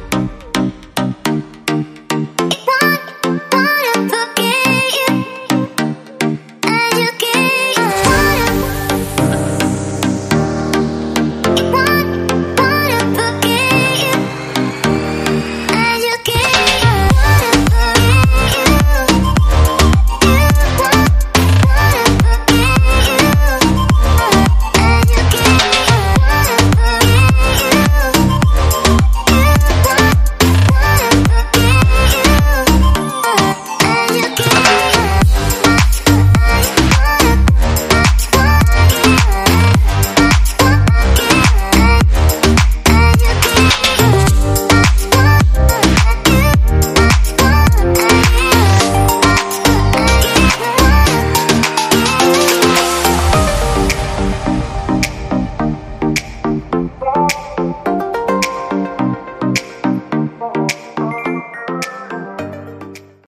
you.